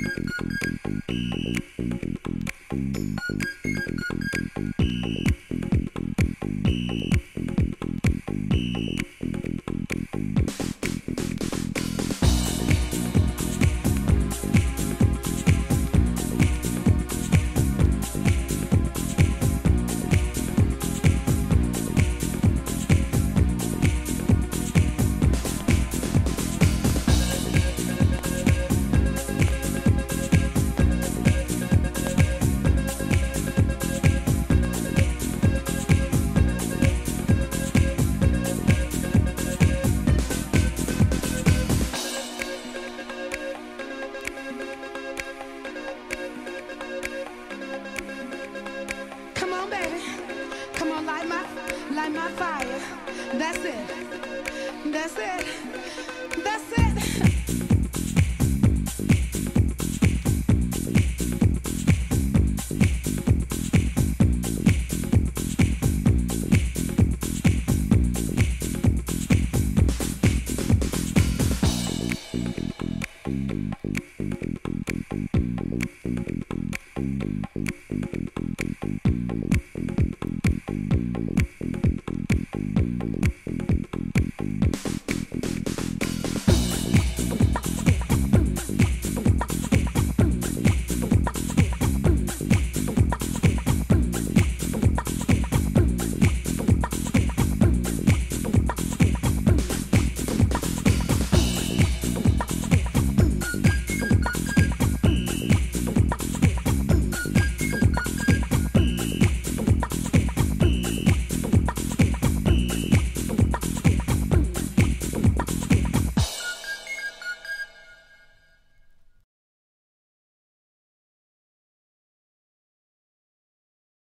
Thank you. my fire. That's it. That's it. That's it.